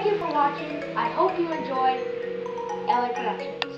Thank you for watching. I hope you enjoyed LA Productions.